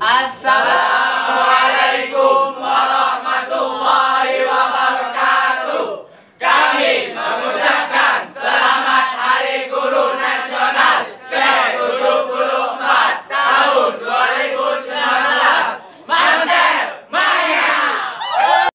Assalamu